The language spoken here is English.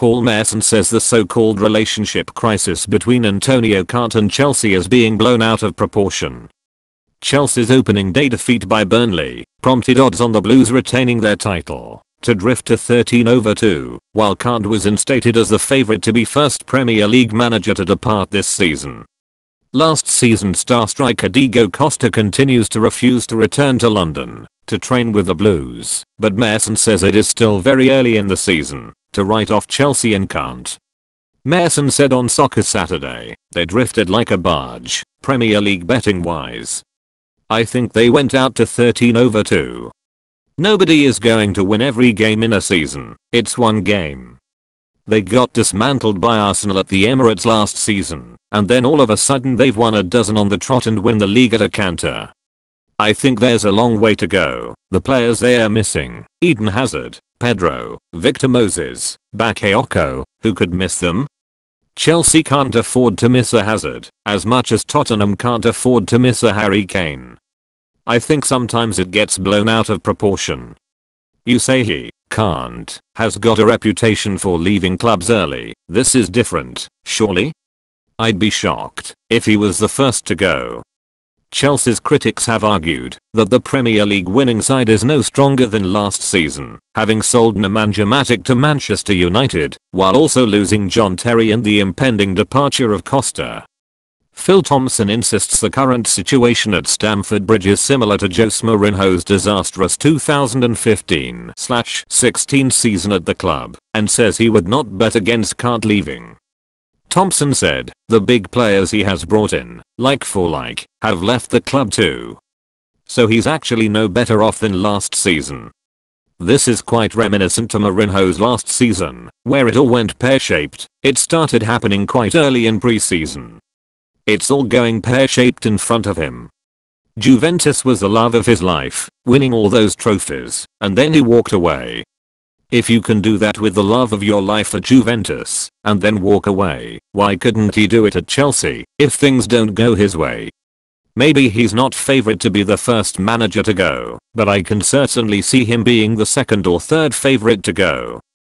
Paul Merson says the so-called relationship crisis between Antonio Conte and Chelsea is being blown out of proportion. Chelsea's opening day defeat by Burnley prompted odds on the Blues retaining their title to drift to 13 over 2, while Conte was instated as the favourite to be first Premier League manager to depart this season. Last season star striker Diego Costa continues to refuse to return to London to train with the Blues, but Merson says it is still very early in the season to write off Chelsea and Conte. Merson said on Soccer Saturday, they drifted like a barge, Premier League betting wise. I think they went out to 13 over 2. Nobody is going to win every game in a season, it's one game. They got dismantled by Arsenal at the Emirates last season, and then all of a sudden they've won a dozen on the trot and win the league at a canter. I think there's a long way to go. The players they are missing, Eden Hazard, Pedro, Victor Moses, Bakayoko, who could miss them? Chelsea can't afford to miss a Hazard, as much as Tottenham can't afford to miss a Harry Kane. I think sometimes it gets blown out of proportion. You say he can't, has got a reputation for leaving clubs early, this is different, surely? I'd be shocked if he was the first to go. Chelsea's critics have argued that the Premier League winning side is no stronger than last season, having sold Nemanja Matic to Manchester United, while also losing John Terry and the impending departure of Costa. Phil Thompson insists the current situation at Stamford Bridge is similar to Jose Mourinho's disastrous 2015-16 season at the club, and says he would not bet against Conte leaving. Thompson said, the big players he has brought in, like for like, have left the club too. So he's actually no better off than last season. This is quite reminiscent to Mourinho's last season, where it all went pear-shaped, it started happening quite early in pre-season. It's all going pear-shaped in front of him. Juventus was the love of his life, winning all those trophies, and then he walked away. If you can do that with the love of your life at Juventus, and then walk away, why couldn't he do it at Chelsea, if things don't go his way? Maybe he's not favourite to be the first manager to go, but I can certainly see him being the second or third favourite to go.